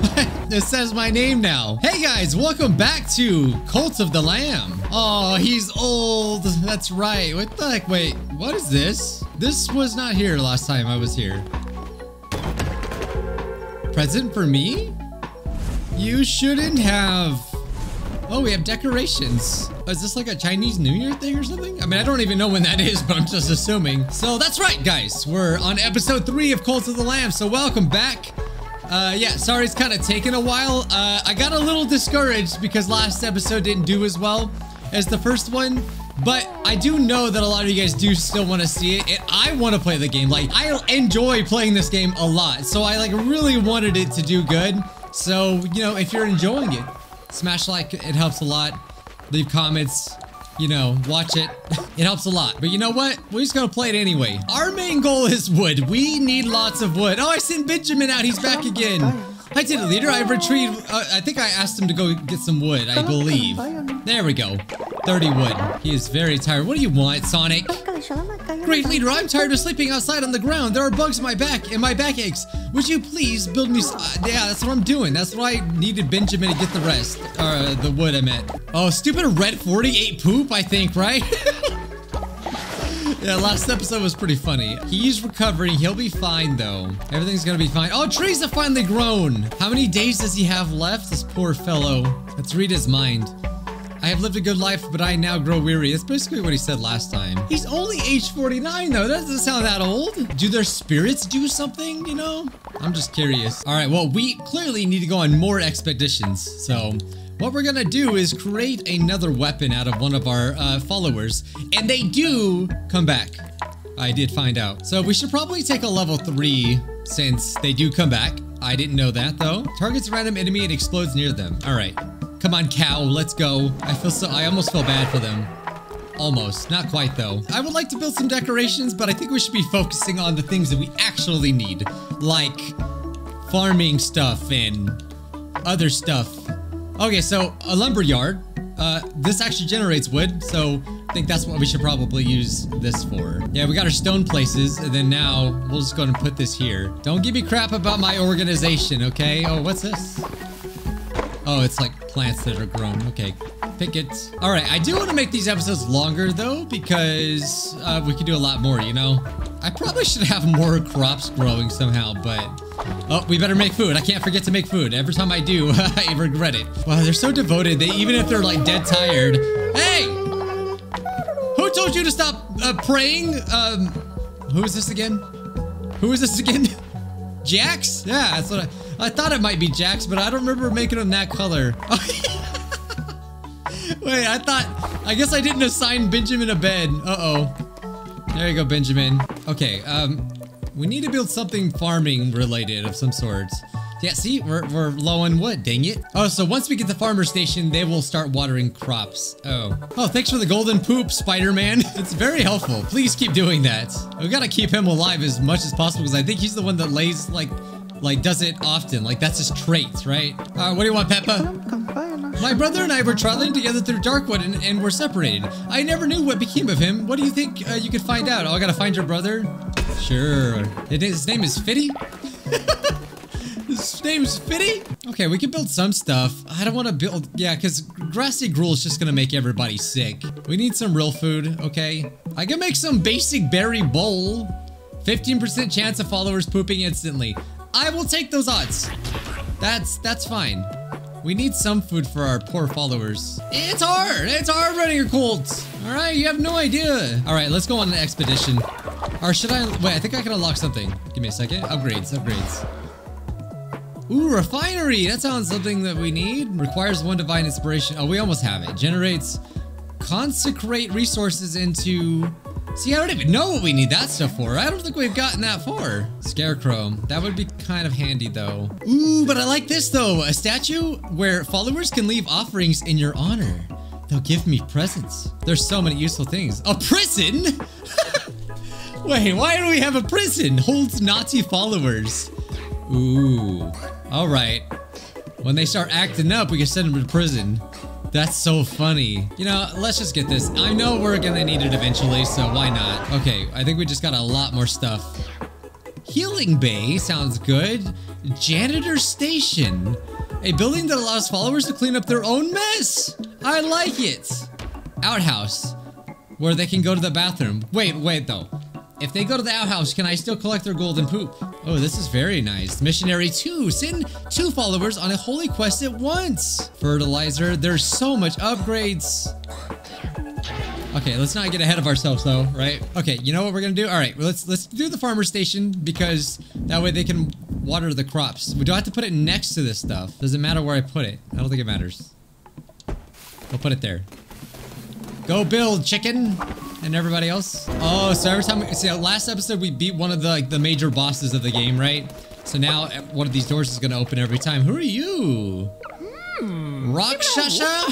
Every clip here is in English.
it says my name now. Hey guys, welcome back to Cult of the Lamb. Oh, he's old. That's right. What the heck? Wait, what is this? This was not here last time I was here. Present for me? You shouldn't have. Oh, we have decorations. Oh, is this like a Chinese New Year thing or something? I mean, I don't even know when that is, but I'm just assuming. So that's right, guys. We're on episode three of Cult of the Lamb. So welcome back. Uh, yeah, sorry it's kind of taken a while. Uh, I got a little discouraged because last episode didn't do as well as the first one. But I do know that a lot of you guys do still want to see it, and I want to play the game. Like, I enjoy playing this game a lot, so I, like, really wanted it to do good. So, you know, if you're enjoying it, smash like, it helps a lot. Leave comments, you know, watch it. It helps a lot. But you know what? We're just gonna play it anyway. Our main goal is wood. We need lots of wood. Oh, I sent Benjamin out. He's back again. Hi, Tita Leader. I retrieved, uh, I think I asked him to go get some wood, I believe. There we go. 30 wood. He is very tired. What do you want, Sonic? Great leader, I'm tired of sleeping outside on the ground. There are bugs in my back and my back aches. Would you please build me... Uh, yeah, that's what I'm doing. That's why I needed Benjamin to get the rest. Uh, the wood I meant. Oh, stupid red 48 poop, I think, right? Yeah, last episode was pretty funny. He's recovering. He'll be fine, though. Everything's gonna be fine. Oh, trees have finally grown. How many days does he have left? This poor fellow. Let's read his mind. I have lived a good life, but I now grow weary. That's basically what he said last time. He's only age 49, though. That doesn't sound that old. Do their spirits do something, you know? I'm just curious. All right, well, we clearly need to go on more expeditions. So what we're gonna do is create another weapon out of one of our uh, followers, and they do come back. I did find out. So we should probably take a level three since they do come back. I didn't know that though. Targets a random enemy and explodes near them. All right. Come on, cow, let's go. I feel so, I almost feel bad for them. Almost, not quite though. I would like to build some decorations, but I think we should be focusing on the things that we actually need. Like farming stuff and other stuff. Okay, so a lumber yard. Uh, this actually generates wood, so I think that's what we should probably use this for. Yeah, we got our stone places, and then now we'll just go and put this here. Don't give me crap about my organization, okay? Oh, what's this? Oh, it's like plants that are grown. Okay, pick it. All right, I do want to make these episodes longer though, because uh, we can do a lot more, you know? I probably should have more crops growing somehow, but... Oh, we better make food. I can't forget to make food. Every time I do, I regret it. Wow, they're so devoted. They Even if they're like dead tired. Hey! Who told you to stop uh, praying? Um, who is this again? Who is this again? Jax? Yeah, that's what I... I thought it might be Jax, but I don't remember making him that color. Wait, I thought... I guess I didn't assign Benjamin a bed. Uh-oh. There you go, Benjamin. Okay, um... We need to build something farming related of some sorts. Yeah, see, we're, we're low on wood, dang it. Oh, so once we get the farmer station, they will start watering crops. Oh. Oh, thanks for the golden poop, Spider-Man. it's very helpful. Please keep doing that. We gotta keep him alive as much as possible because I think he's the one that lays, like, like does it often. Like, that's his trait, right? Uh, what do you want, Peppa? My brother and I were traveling together through Darkwood and, and were separated. I never knew what became of him. What do you think uh, you could find out? Oh, I gotta find your brother? Sure. His name is Fitty? His name's Fitty? Okay, we can build some stuff. I don't want to build... Yeah, because grassy gruel is just going to make everybody sick. We need some real food, okay? I can make some basic berry bowl. 15% chance of followers pooping instantly. I will take those odds. That's that's fine. We need some food for our poor followers. It's hard. It's hard running a cult. All right, you have no idea. All right, let's go on an expedition. Or should I? Wait, I think I can unlock something. Give me a second. Upgrades, upgrades. Ooh, refinery. That sounds something that we need. Requires one divine inspiration. Oh, we almost have it. Generates consecrate resources into See, I don't even know what we need that stuff for. I don't think we've gotten that far. Scarecrow. That would be kind of handy, though. Ooh, but I like this, though. A statue where followers can leave offerings in your honor. They'll give me presents. There's so many useful things. A prison? Wait, why do we have a prison? Holds Nazi followers. Ooh. All right. When they start acting up, we can send them to prison. That's so funny. You know, let's just get this. I know we're gonna need it eventually, so why not? Okay, I think we just got a lot more stuff. healing bay sounds good. Janitor station. A building that allows followers to clean up their own mess. I like it. Outhouse, where they can go to the bathroom. Wait, wait though. If they go to the outhouse, can I still collect their golden poop? Oh, this is very nice. Missionary 2. Send two followers on a holy quest at once. Fertilizer. There's so much upgrades. Okay, let's not get ahead of ourselves though, right? Okay, you know what we're gonna do? All right, let's let's do the farmer station because that way they can water the crops. We don't have to put it next to this stuff. Does it matter where I put it? I don't think it matters. We'll put it there. Go build, chicken! And everybody else. Oh, so every time we see last episode we beat one of the like the major bosses of the game, right? So now eh, one of these doors is gonna open every time. Who are you? Hmm. Rakshasa?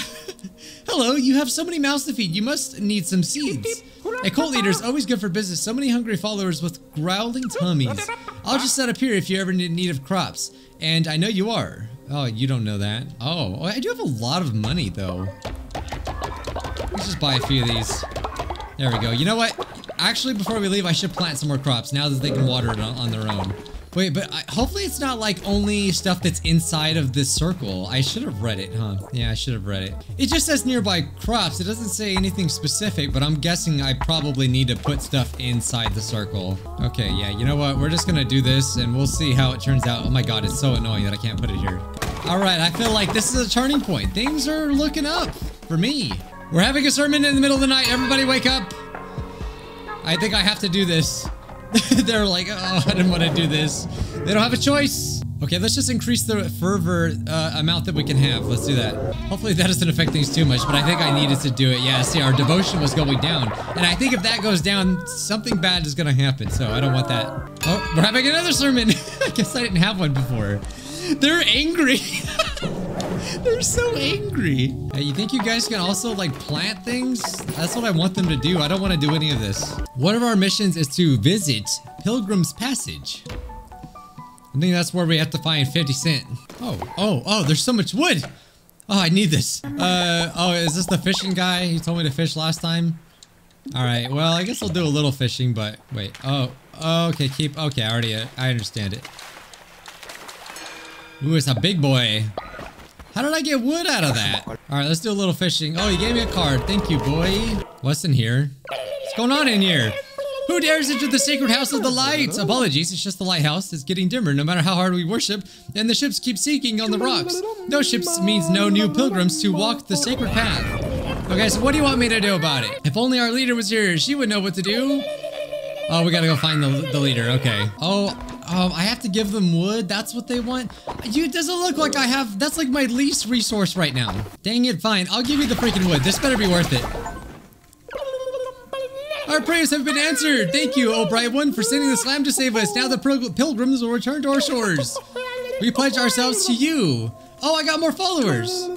Hello, you have so many mouths to feed. You must need some seeds. A cult leader is always good for business. So many hungry followers with growling tummies. I'll just set up here if you ever need need of crops. And I know you are. Oh, you don't know that. Oh, I do have a lot of money though. Let's just buy a few of these. There we go. You know what? Actually, before we leave, I should plant some more crops now that they can water it on, their own. Wait, but I, hopefully it's not like only stuff that's inside of this circle. I should have read it, huh? Yeah, I should have read it. It just says nearby crops. It doesn't say anything specific, but I'm guessing I probably need to put stuff inside the circle. Okay, yeah, you know what? We're just gonna do this and we'll see how it turns out. Oh my god, it's so annoying that I can't put it here. All right, I feel like this is a turning point. Things are looking up for me. We're having a sermon in the middle of the night. Everybody wake up. I think I have to do this. They're like, oh, I didn't want to do this. They don't have a choice. Okay, let's just increase the fervor uh, amount that we can have. Let's do that. Hopefully that doesn't affect things too much, but I think I needed to do it. Yeah, see, our devotion was going down. And I think if that goes down, something bad is going to happen. So I don't want that. Oh, we're having another sermon. I guess I didn't have one before. They're angry. They're so angry. Hey, you think you guys can also like plant things? That's what I want them to do. I don't want to do any of this. One of our missions is to visit Pilgrim's Passage. I think that's where we have to find 50 Cent. Oh, oh, oh, there's so much wood. Oh, I need this. Uh, oh, is this the fishing guy? He told me to fish last time. All right, well, I guess I'll do a little fishing, but wait. Oh, okay, keep, okay, I already, I understand it. Ooh, it's a big boy. How did I get wood out of that? All right, let's do a little fishing. Oh, you gave me a card. Thank you, boy. What's in here? What's going on in here? Who dares enter the sacred house of the lights? Apologies, it's just the lighthouse. It's getting dimmer no matter how hard we worship, and the ships keep sinking on the rocks. No ships means no new pilgrims to walk the sacred path. Okay, so what do you want me to do about it? If only our leader was here, she would know what to do. Oh, we gotta go find the, the leader. Okay. Oh, um, I have to give them wood. That's what they want. You, doesn't look like I have. That's like my least resource right now. Dang it, fine. I'll give you the freaking wood. This better be worth it. Our prayers have been answered. Thank you, O Bright One, for sending the slam to save us. Now the pilgrims will return to our shores. We pledge ourselves to you. Oh, I got more followers.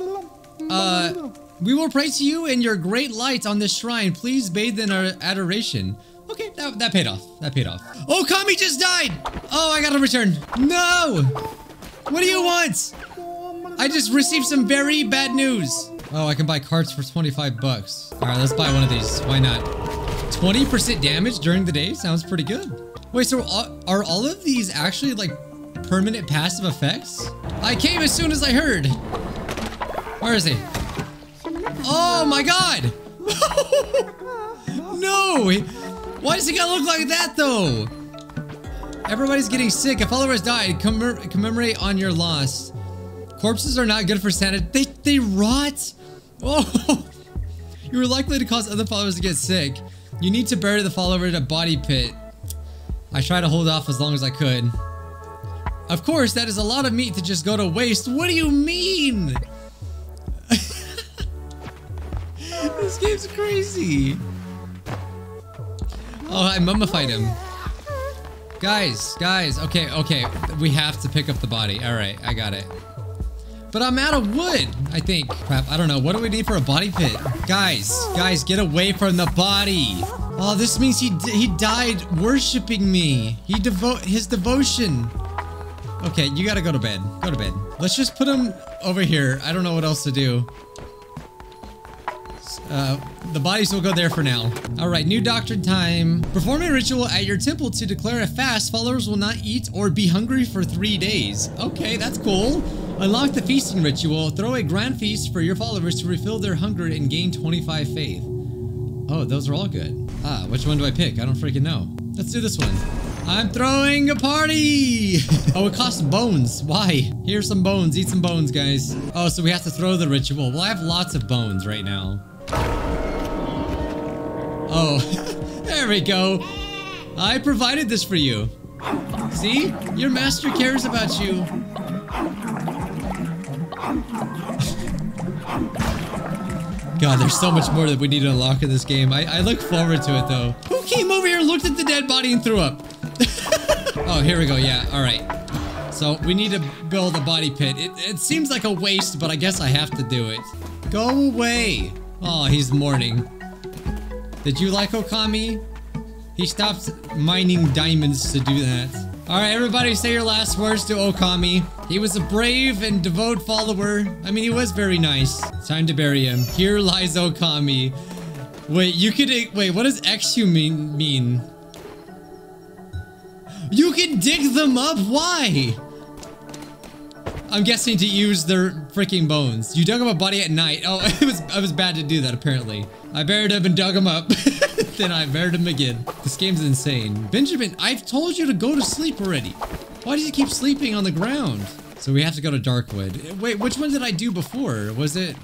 Uh, we will pray to you and your great light on this shrine. Please bathe in our adoration. Okay, that, that paid off. That paid off. Oh, Kami just died! Oh, I gotta return. No! What do you want? I just received some very bad news. Oh, I can buy carts for 25 bucks. All right, let's buy one of these. Why not? 20% damage during the day? Sounds pretty good. Wait, so are all of these actually like permanent passive effects? I came as soon as I heard. Where is he? Oh my god! no! Why does it gotta look like that though? Everybody's getting sick. A follower has died. Commem commemorate on your loss. Corpses are not good for sanity. They, they rot. Oh, you are likely to cause other followers to get sick. You need to bury the follower in a body pit. I tried to hold off as long as I could. Of course, that is a lot of meat to just go to waste. What do you mean? this game's crazy. Oh, I mummified him. Guys, guys, okay, okay. We have to pick up the body. All right, I got it. But I'm out of wood, I think. Crap, I don't know. What do we need for a body pit? Guys, guys, get away from the body. Oh, this means he he died worshiping me. He devote his devotion. Okay, you gotta go to bed. Go to bed. Let's just put him over here. I don't know what else to do. Uh, the bodies will go there for now. All right, new doctrine time. Perform a ritual at your temple to declare a fast. Followers will not eat or be hungry for three days. Okay, that's cool. Unlock the feasting ritual. Throw a grand feast for your followers to refill their hunger and gain 25 faith. Oh, those are all good. Ah, which one do I pick? I don't freaking know. Let's do this one. I'm throwing a party! oh, it costs bones. Why? Here's some bones. Eat some bones, guys. Oh, so we have to throw the ritual. Well, I have lots of bones right now. Oh, there we go. I provided this for you. See? Your master cares about you. God, there's so much more that we need to unlock in this game. I, I look forward to it, though. Who came over here, looked at the dead body, and threw up? oh, here we go. Yeah, all right. So we need to build a body pit. It, it seems like a waste, but I guess I have to do it. Go away. Oh, he's mourning. Did you like Okami? He stopped mining diamonds to do that. Alright, everybody say your last words to Okami. He was a brave and devout follower. I mean, he was very nice. Time to bury him. Here lies Okami. Wait, you could- wait, what does exhume mean? You can dig them up? Why? I'm guessing to use their freaking bones. You dug up a body at night. Oh, it was I was bad to do that apparently. I buried him and dug him up. then I buried him again. This game's insane. Benjamin, I've told you to go to sleep already. Why do you keep sleeping on the ground? So we have to go to Darkwood. Wait, which one did I do before? Was it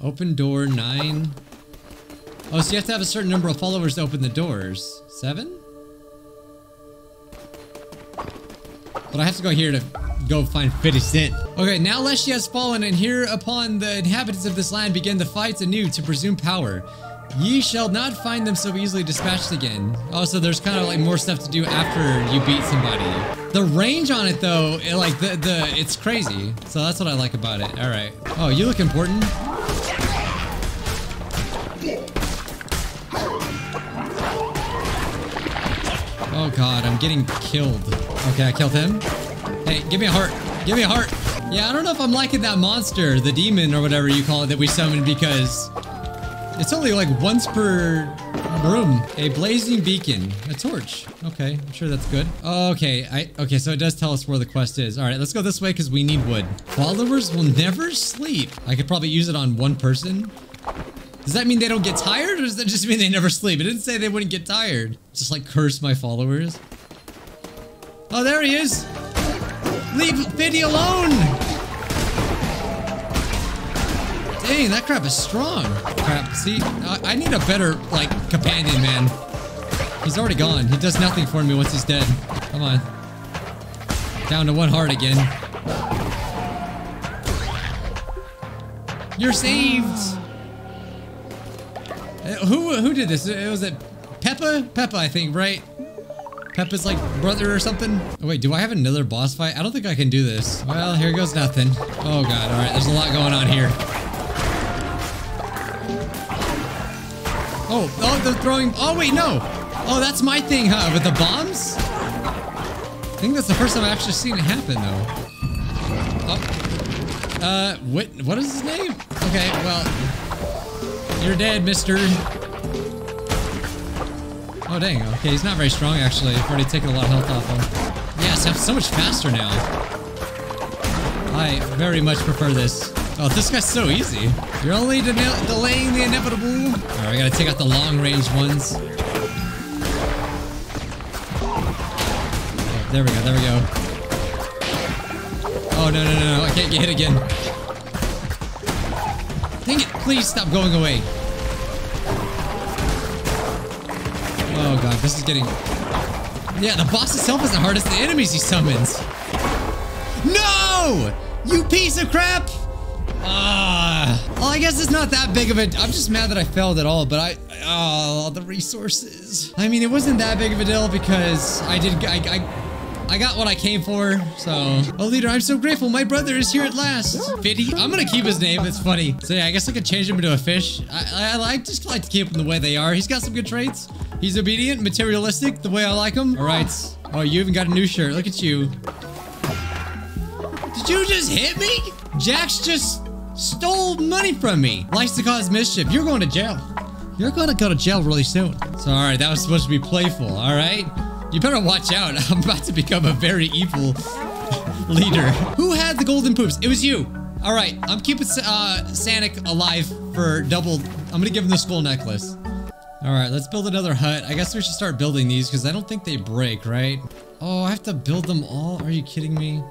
open door nine? Oh, so you have to have a certain number of followers to open the doors. Seven? But I have to go here to go find 50 Cent. Okay, now Leshy has fallen, and here upon the inhabitants of this land begin the fights anew to presume power. Ye shall not find them so easily dispatched again. Also, there's kind of like more stuff to do after you beat somebody. The range on it though, it, like the, the, it's crazy. So that's what I like about it. All right. Oh, you look important. Oh god, I'm getting killed. Okay, I killed him. Hey, give me a heart. Give me a heart. Yeah, I don't know if I'm liking that monster, the demon or whatever you call it that we summoned because it's only like once per room. A blazing beacon. A torch. Okay, I'm sure that's good. Okay, I okay, so it does tell us where the quest is. Alright, let's go this way because we need wood. Followers will never sleep. I could probably use it on one person. Does that mean they don't get tired or does that just mean they never sleep? It didn't say they wouldn't get tired. Just like curse my followers. Oh, there he is. Leave Biddy alone. Dang, that crap is strong. Crap, see, I, I need a better, like, companion, man. He's already gone. He does nothing for me once he's dead. Come on. Down to one heart again. You're saved. Uh, Who who did this? It was it Peppa? Peppa, I think, right? Peppa's like brother or something. Oh, wait, do I have another boss fight? I don't think I can do this. Well, here goes nothing. Oh god, all right, there's a lot going on here. Oh, oh, they're throwing. Oh wait, no. Oh, that's my thing, huh? With the bombs. I think that's the first time I've actually seen it happen, though. Oh. Uh, what? What is his name? Okay, well, you're dead, mister. Oh, dang. Okay, he's not very strong, actually. I've already taken a lot of health off him. Yes, I'm so much faster now. I very much prefer this. Oh, this guy's so easy. You're only de delaying the inevitable. All right, I gotta take out the long-range ones. Oh, there we go, there we go. Oh, no, no, no, no. I can't get hit again. Dang it, please stop going away. Oh god, this is getting... Yeah, the boss itself is the hardest. The enemies he summons. No! You piece of crap! Ah. well, I guess it's not that big of a... I'm just mad that I failed at all, but I... Oh, the resources. I mean, it wasn't that big of a deal because I did... I, I, I got what I came for, so... Oh, leader, I'm so grateful. My brother is here at last. Fiddy? I'm gonna keep his name. It's funny. So yeah, I guess I could change him into a fish. I, I, I just like to keep him the way they are. He's got some good traits. He's obedient, materialistic, the way I like him. All right. Oh, you even got a new shirt. Look at you. Did you just hit me? Jax just stole money from me, likes to cause mischief. You're going to jail. You're gonna go to jail really soon. So, alright, that was supposed to be playful, alright? You better watch out. I'm about to become a very evil leader. Who had the golden poops? It was you. Alright, I'm keeping uh, Sanic alive for double. I'm gonna give him the skull necklace. Alright, let's build another hut. I guess we should start building these because I don't think they break, right? Oh, I have to build them all? Are you kidding me?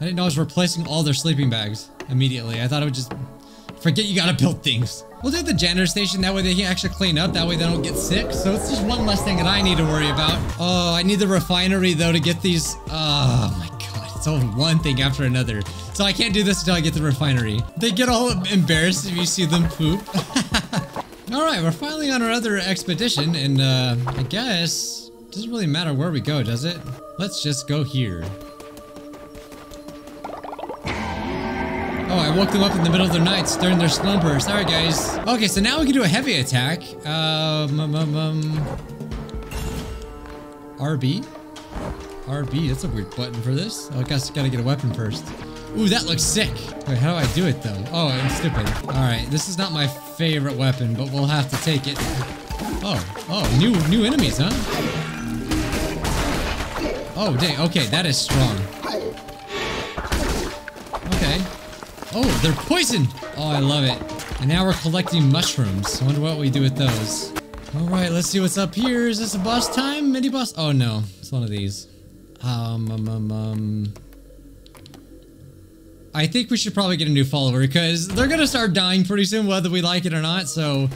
I didn't know I was replacing all their sleeping bags immediately. I thought it would just... Forget you gotta build things. We'll do the janitor station, that way they can actually clean up, that way they don't get sick. So it's just one less thing that I need to worry about. Oh, I need the refinery though to get these. Oh my god, it's all one thing after another. So I can't do this until I get the refinery. They get all embarrassed if you see them poop. Alright, we're finally on our other expedition, and uh, I guess doesn't really matter where we go, does it? Let's just go here. Oh, I woke them up in the middle of their nights during their slumber. Sorry, guys. Okay, so now we can do a heavy attack. Um, um, um, um RB? RB, that's a weird button for this. Oh, I guess I gotta get a weapon first. Ooh, that looks sick. Wait, how do I do it though? Oh, I'm stupid. Alright, this is not my favorite weapon, but we'll have to take it. Oh, oh, new new enemies, huh? Oh, dang, okay, that is strong. Oh, they're poisoned! Oh, I love it. And now we're collecting mushrooms. I wonder what we do with those. Alright, let's see what's up here. Is this a boss time? Mini boss? Oh no, it's one of these. Um, um, um, um. I think we should probably get a new follower because they're gonna start dying pretty soon whether we like it or not, so...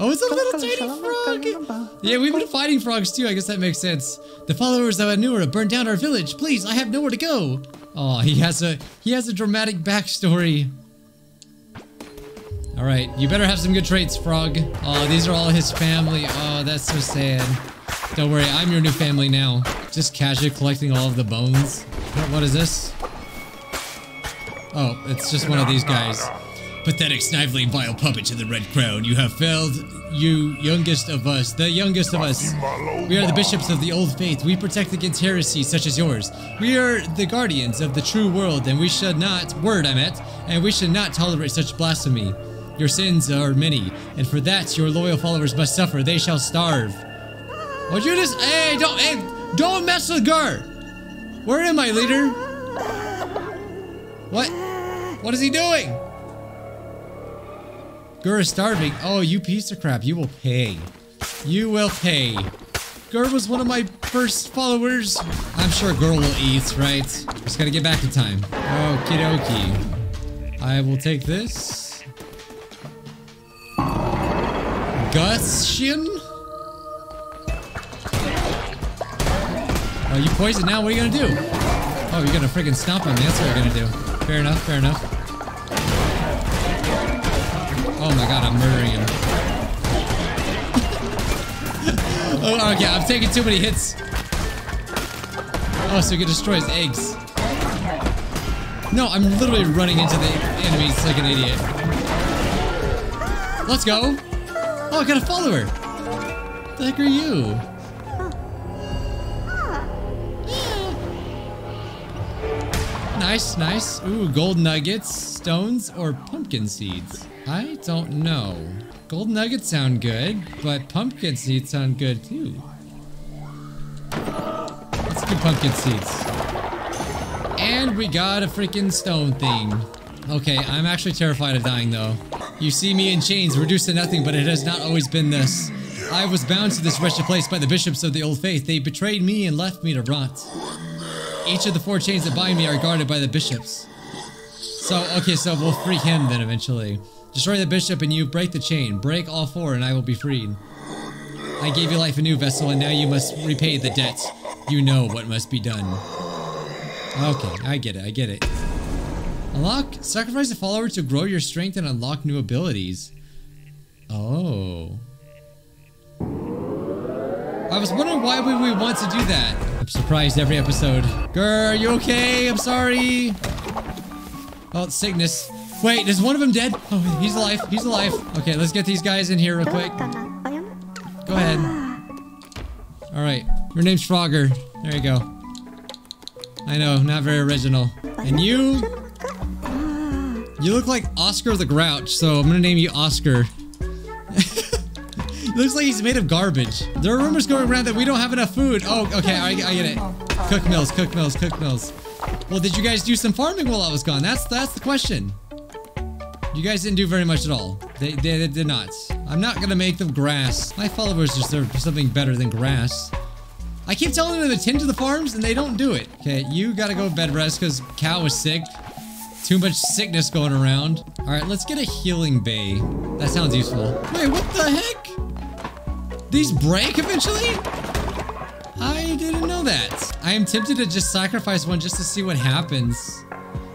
Oh, it's a little tiny frog! Yeah, we've been fighting frogs too, I guess that makes sense. The followers of Anura burned down our village. Please, I have nowhere to go. Oh, he has a he has a dramatic backstory. All right, you better have some good traits, Frog. Oh, these are all his family. Oh, that's so sad. Don't worry, I'm your new family now. Just casually collecting all of the bones. what, what is this? Oh, it's just one of these guys. Pathetic, sniveling, vile puppet to the Red Crown. You have failed, you youngest of us, the youngest of us. We are the bishops of the old faith. We protect against heresy such as yours. We are the guardians of the true world, and we should not, word I meant, and we should not tolerate such blasphemy. Your sins are many, and for that your loyal followers must suffer. They shall starve. Oh, Would you just, hey, don't, hey, don't mess with Gur. Where am I, leader? What? What is he doing? Gur is starving. Oh, you piece of crap. You will pay. You will pay. Gur was one of my first followers. I'm sure Gur will eat, right? Just gotta get back in time. Okie dokie. I will take this. Gusion? Oh, you poisoned now? What are you gonna do? Oh, you're gonna friggin' stomp on me. That's what you're gonna do. Fair enough, fair enough. Oh my god, I'm murdering him. oh, okay, I'm taking too many hits. Oh, so he can destroy his eggs. No, I'm literally running into the enemies like an idiot. Let's go. Oh, I got a follower. The heck are you? Nice, nice. Ooh, gold nuggets, stones, or pumpkin seeds. I don't know. Gold nuggets sound good, but pumpkin seeds sound good too. Let's do pumpkin seeds. And we got a freaking stone thing. Okay, I'm actually terrified of dying though. You see me in chains, reduced to nothing, but it has not always been this. I was bound to this wretched place by the bishops of the old faith. They betrayed me and left me to rot. Each of the four chains that bind me are guarded by the bishops. So, okay, so we'll free him then eventually. Destroy the bishop and you break the chain. Break all four and I will be freed. I gave you life a new vessel and now you must repay the debt. You know what must be done. Okay, I get it, I get it. Unlock, sacrifice a follower to grow your strength and unlock new abilities. Oh. I was wondering why would we want to do that? I'm surprised every episode. Girl, you okay? I'm sorry. Oh, sickness. Wait, is one of them dead? Oh, he's alive. He's alive. Okay, let's get these guys in here real quick. Go ahead. All right. Your name's Frogger. There you go. I know, not very original. And you? You look like Oscar the Grouch, so I'm gonna name you Oscar. Looks like he's made of garbage. There are rumors going around that we don't have enough food. Oh, okay, I, I get it. Cook mills, cook mills, cook mills. Well, did you guys do some farming while I was gone? That's that's the question. You guys didn't do very much at all. They, they, they did not. I'm not gonna make them grass. My followers deserve something better than grass. I keep telling them to tend to the farms and they don't do it. Okay, you gotta go bed rest because cow is sick. Too much sickness going around. All right, let's get a healing bay. That sounds useful. Wait, what the heck? These break eventually? I didn't know that. I am tempted to just sacrifice one just to see what happens.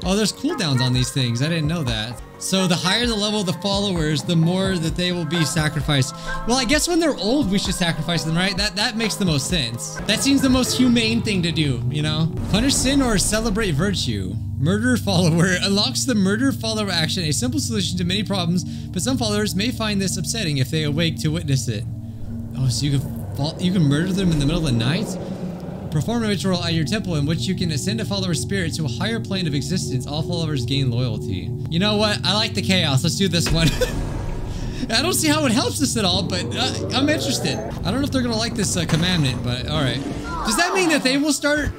Oh, there's cooldowns on these things. I didn't know that. So the higher the level of the followers, the more that they will be sacrificed. Well, I guess when they're old, we should sacrifice them, right? That that makes the most sense. That seems the most humane thing to do, you know? Punish sin or celebrate virtue. Murder follower unlocks the murder follower action, a simple solution to many problems, but some followers may find this upsetting if they awake to witness it. Oh, so you can you can murder them in the middle of the night? Perform a ritual at your temple in which you can ascend a follower's spirit to a higher plane of existence. All followers gain loyalty. You know what? I like the chaos. Let's do this one. I don't see how it helps us at all, but uh, I'm interested. I don't know if they're gonna like this uh, commandment, but all right. Does that mean that they will start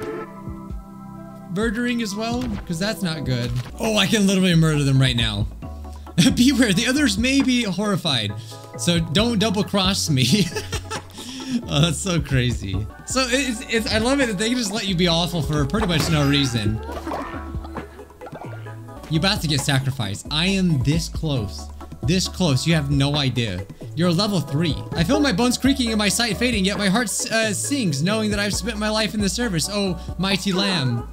murdering as well? Because that's not good. Oh, I can literally murder them right now. Beware, the others may be horrified. So don't double cross me. oh, that's so crazy. So it's, it's, I love it that they can just let you be awful for pretty much no reason. You about to get sacrificed. I am this close. This close. You have no idea. You're level 3. I feel my bones creaking and my sight fading, yet my heart uh, sings, knowing that I've spent my life in the service. Oh, mighty lamb.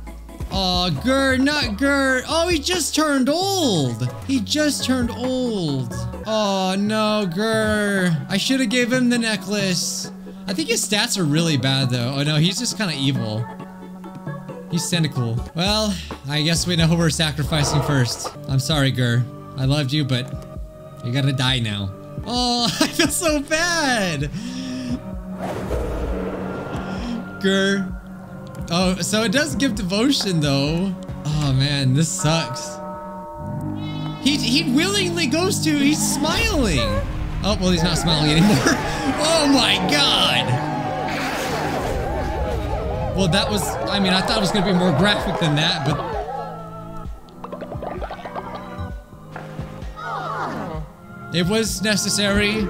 Oh, Gur, not Gur. Oh, he just turned old. He just turned old. Oh, no, Gur. I should have gave him the necklace. I think his stats are really bad, though. Oh, no, he's just kind of evil. He's cynical. Well, I guess we know who we're sacrificing first. I'm sorry, Gur. I loved you, but you gotta die now. Oh, I feel so bad. Gur. Oh, so it does give devotion, though. Oh, man, this sucks. He, he willingly goes to, he's smiling. Oh, well, he's not smiling anymore. oh my god! Well, that was, I mean, I thought it was going to be more graphic than that, but... It was necessary.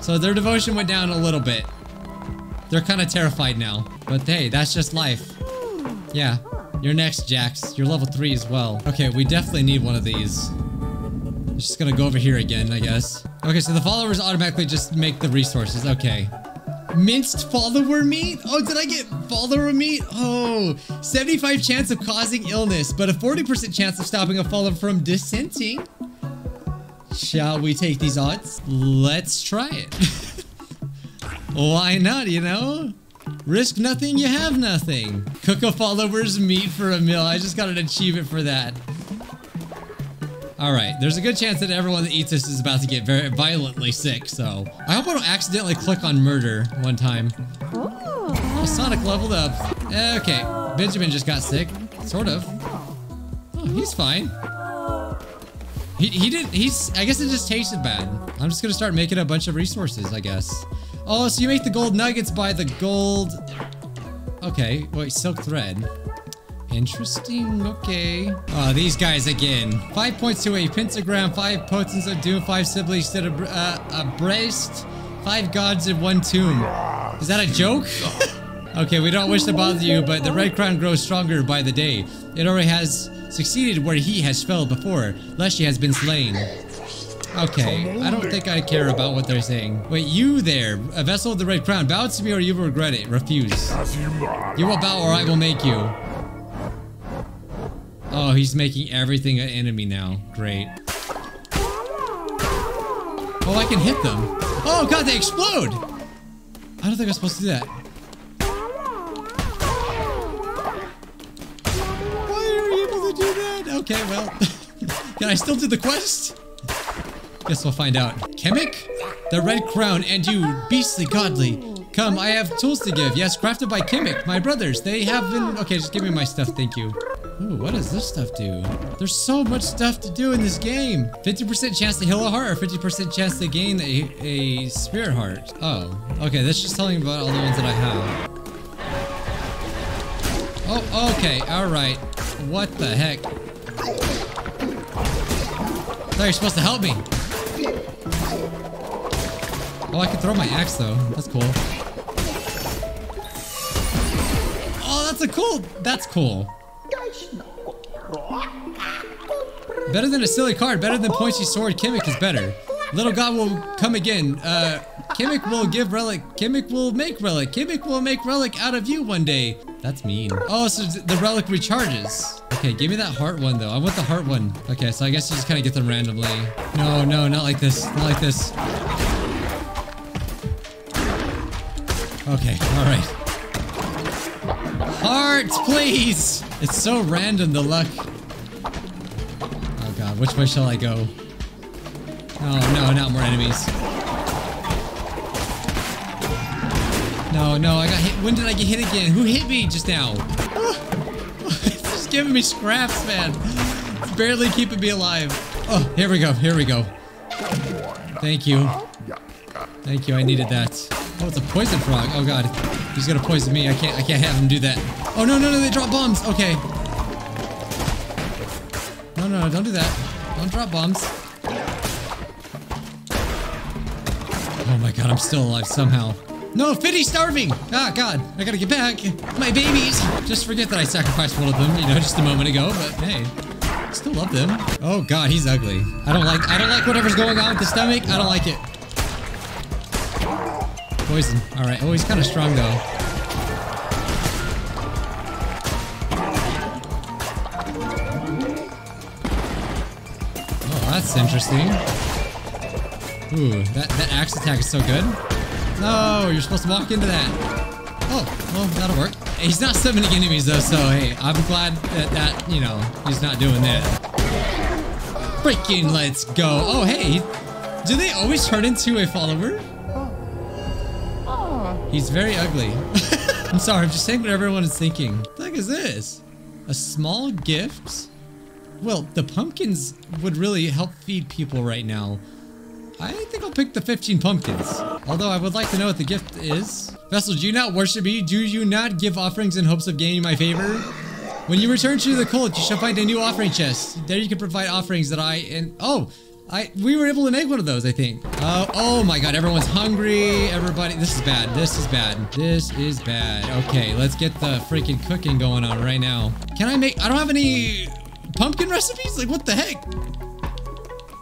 So their devotion went down a little bit. They're kind of terrified now. But hey, that's just life. Yeah. You're next, Jax. You're level 3 as well. Okay, we definitely need one of these. Just gonna go over here again, I guess. Okay, so the followers automatically just make the resources. Okay. Minced follower meat? Oh, did I get follower meat? Oh, 75 chance of causing illness, but a 40% chance of stopping a follower from dissenting. Shall we take these odds? Let's try it. Why not, you know? Risk nothing, you have nothing. Cook a follower's meat for a meal. I just got an achievement for that. Alright, there's a good chance that everyone that eats this is about to get very violently sick, so... I hope I don't accidentally click on murder one time. Oh, Sonic leveled up. Okay, Benjamin just got sick. Sort of. Oh, he's fine. He, he did, he's, I guess it just tasted bad. I'm just gonna start making a bunch of resources, I guess. Oh, so you make the gold nuggets by the gold... Okay, wait, silk thread. Interesting, okay. Oh, these guys again. Five points to a pentagram, five potents of doom, five siblings to a, uh, breast, five gods in one tomb. Is that a joke? okay, we don't wish to bother you, but the red crown grows stronger by the day. It already has succeeded where he has failed before. Leshy has been slain. Okay, I don't think I care about what they're saying. Wait, you there, a vessel of the Red Crown, bow to me or you will regret it. Refuse. You will bow or I will make you. Oh, he's making everything an enemy now. Great. Oh, I can hit them. Oh god, they explode! I don't think I'm supposed to do that. Why are you able to do that? Okay, well. can I still do the quest? Guess we'll find out. Kemek? The Red Crown and you, beastly godly. Come, I have tools to give. Yes, crafted by Kemek, my brothers. They have been... Okay, just give me my stuff, thank you. Ooh, what does this stuff do? There's so much stuff to do in this game. 50% chance to heal a heart or 50% chance to gain a, a spirit heart. Oh, okay. That's just telling me about all the ones that I have. Oh, okay. All right. What the heck? Thought you were supposed to help me. Oh, I can throw my axe though. That's cool. A cool. That's cool. Better than a silly card. Better than pointy sword. Kimmick is better. Little God will come again. Uh, Kimmick will give relic. Kimmick will make relic. Kimmick will make relic out of you one day. That's mean. Oh, so the relic recharges. Okay, give me that heart one though. I want the heart one. Okay, so I guess you just kind of get them randomly. No, no, not like this. Not like this. Okay, all right. Hearts, please! It's so random, the luck. Oh god, which way shall I go? Oh no, not more enemies. No, no, I got hit. When did I get hit again? Who hit me just now? it's just giving me scraps, man. It's barely keeping me alive. Oh, here we go, here we go. Thank you. Thank you, I needed that. Oh, it's a poison frog. Oh god. He's gonna poison me. I can't I can't have him do that. Oh no no no they drop bombs. Okay. No no no don't do that. Don't drop bombs. Oh my god, I'm still alive somehow. No, Fiddy's starving! Ah, God, I gotta get back. My babies! Just forget that I sacrificed one of them, you know, just a moment ago, but hey. Still love them. Oh God, he's ugly. I don't like, I don't like whatever's going on with the stomach. I don't like it. Poison. All right. Oh, he's kind of strong though. Oh, that's interesting. Ooh, that, that axe attack is so good. No, you're supposed to walk into that. Oh, well, that'll work. He's not summoning enemies though, so hey, I'm glad that that, you know, he's not doing that. Freaking let's go. Oh, hey, do they always turn into a follower? He's very ugly. I'm sorry, I'm just saying what everyone is thinking. What the heck is this? A small gift? Well, the pumpkins would really help feed people right now. I think I'll pick the 15 pumpkins. Although I would like to know what the gift is. Vessel, do you not worship me? Do you not give offerings in hopes of gaining my favor? When you return to the cult, you shall find a new offering chest. There you can provide offerings that I and oh, I we were able to make one of those, I think. Uh, oh my god, everyone's hungry. Everybody, this is bad. This is bad. This is bad. Okay, let's get the freaking cooking going on right now. Can I make? I don't have any pumpkin recipes. Like what the heck?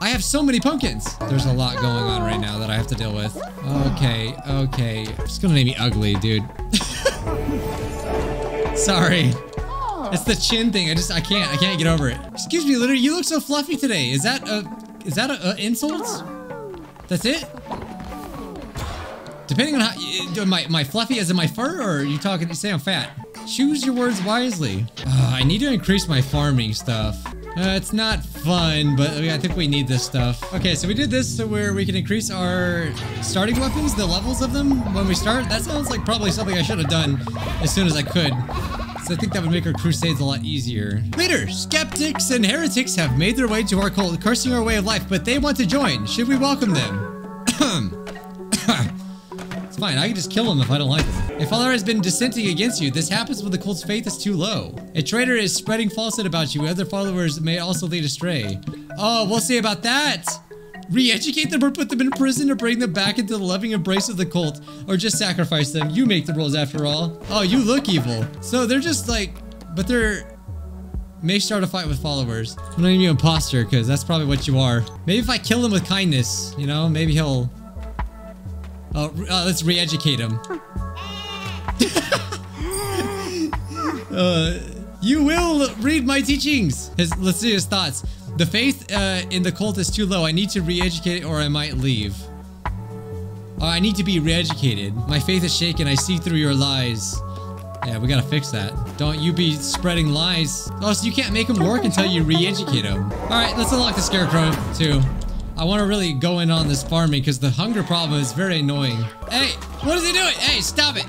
I have so many pumpkins. There's a lot going on right now that I have to deal with. Okay, okay. It's gonna make me ugly, dude. Sorry. It's the chin thing. I just, I can't, I can't get over it. Excuse me, literally, you look so fluffy today. Is that a, is that a, a insult? That's it? Depending on how, my, my fluffy as in my fur, or are you talking, you say I'm fat? Choose your words wisely. Uh, I need to increase my farming stuff. Uh, it's not fun, but I think we need this stuff. Okay, so we did this so where we can increase our starting weapons, the levels of them when we start. That sounds like probably something I should have done as soon as I could. So I think that would make our crusades a lot easier. Later, skeptics and heretics have made their way to our cult, cursing our way of life, but they want to join. Should we welcome them? it's fine, I can just kill them if I don't like them. A follower has been dissenting against you. This happens when the cult's faith is too low. A traitor is spreading falsehood about you. Other followers may also lead astray. Oh, we'll see about that. Re-educate them or put them in prison or bring them back into the loving embrace of the cult or just sacrifice them. You make the rules after all. Oh, you look evil. So they're just like, but they're may start a fight with followers. I'm not even an imposter because that's probably what you are. Maybe if I kill him with kindness, you know, maybe he'll... Oh, uh, let's re-educate him. uh, you will read my teachings. His, let's see his thoughts. The faith uh, in the cult is too low. I need to re-educate it or I might leave. Oh, I need to be re-educated. My faith is shaken. I see through your lies. Yeah, we gotta fix that. Don't you be spreading lies. Oh, so you can't make them work until you re-educate them. All right, let's unlock the scarecrow too. I want to really go in on this farming because the hunger problem is very annoying. Hey, what is he doing? Hey, stop it.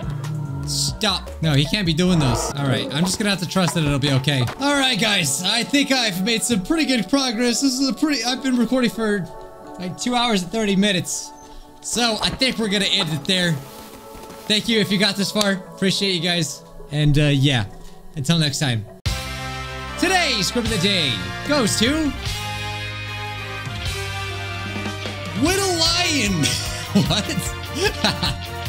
Stop. No, he can't be doing those. All right, I'm just gonna have to trust that it'll be okay. All right, guys, I think I've made some pretty good progress. This is a pretty, I've been recording for like two hours and 30 minutes. So I think we're gonna end it there. Thank you if you got this far. Appreciate you guys. And uh, yeah, until next time. Today's script of the day goes to Whittle Lion. what?